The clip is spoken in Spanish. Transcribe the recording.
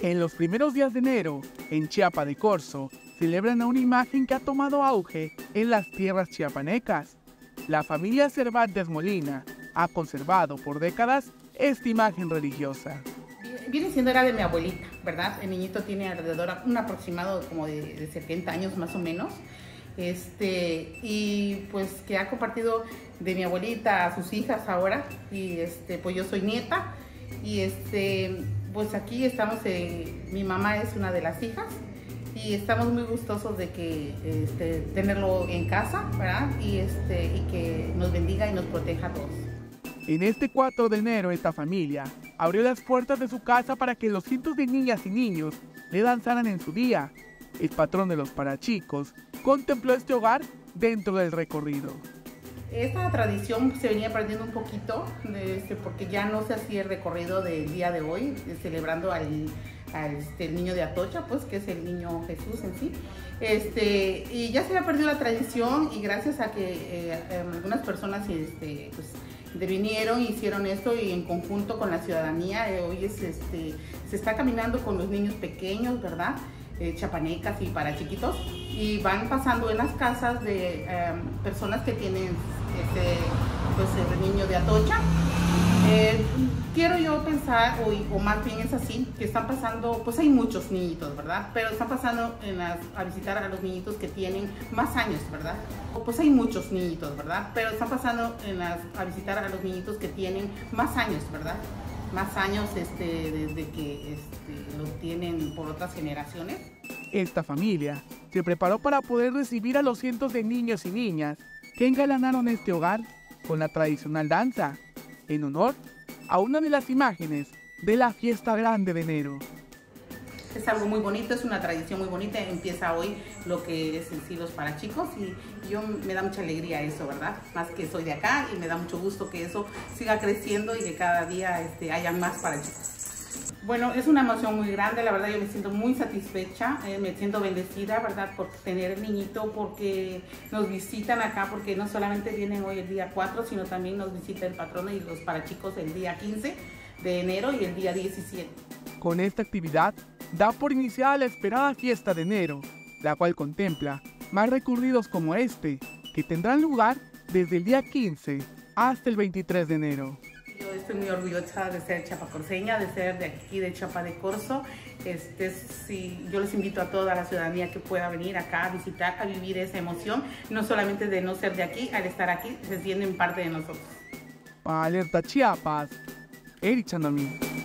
En los primeros días de enero, en Chiapa de Corzo, celebran a una imagen que ha tomado auge en las tierras chiapanecas. La familia Cervantes Molina ha conservado por décadas esta imagen religiosa. Viene siendo era de mi abuelita, ¿verdad? El niñito tiene alrededor, un aproximado como de, de 70 años más o menos. Este, y pues que ha compartido de mi abuelita a sus hijas ahora. Y este, pues yo soy nieta. Y este, pues aquí estamos, mi mamá es una de las hijas y estamos muy gustosos de que este, tenerlo en casa. Y, este, y que nos bendiga y nos proteja a todos. En este 4 de enero esta familia abrió las puertas de su casa para que los cientos de niñas y niños le danzaran en su día. El patrón de los parachicos contempló este hogar dentro del recorrido. Esta tradición se venía perdiendo un poquito este, porque ya no se hacía el recorrido del día de hoy, celebrando al, este, niño de Atocha, pues que es el niño Jesús en sí. Este, y ya se había perdido la tradición y gracias a que eh, em, algunas personas este, pues, vinieron, hicieron esto y en conjunto con la ciudadanía, eh, hoy es, este, se está caminando con los niños pequeños, ¿verdad? Eh, chapanecas y para chiquitos y van pasando en las casas de em, personas que tienen este, pues el niño de Atocha. Eh, quiero yo pensar, o, o, más bien es así, que están pasando, pues hay muchos niñitos, ¿verdad? Pero están pasando en las, a visitar a los niñitos que tienen más años, ¿verdad? Pues hay muchos niñitos, ¿verdad? Pero están pasando en las, a visitar a los niñitos que tienen más años, ¿verdad? Más años este, desde que este, lo tienen por otras generaciones. Esta familia se preparó para poder recibir a los cientos de niños y niñas que engalanaron este hogar con la tradicional danza, en honor a una de las imágenes de la fiesta grande de enero es algo muy bonito, es una tradición muy bonita. Empieza hoy lo que es el para chicos y yo me da mucha alegría eso, ¿verdad? Más que soy de acá y me da mucho gusto que eso siga creciendo y que cada día este, haya más para chicos. Bueno, es una emoción muy grande, la verdad yo me siento muy satisfecha, eh, me siento bendecida, ¿verdad? Por tener el niñito, porque nos visitan acá, porque no solamente vienen hoy el día 4, sino también nos visita el patrón y los para chicos el día 15 de enero y el día 17. Con esta actividad da por iniciada la esperada fiesta de enero, la cual contempla más recorridos como este, que tendrán lugar desde el día 15 hasta el 23 de enero. Yo estoy muy orgullosa de ser chapacorseña, de ser de aquí de Chapa de Corzo. Este, sí, yo les invito a toda la ciudadanía que pueda venir acá a visitar, a vivir esa emoción, no solamente de no ser de aquí, al estar aquí, se sienten parte de nosotros. Alerta Chiapas, Eric Chandamín.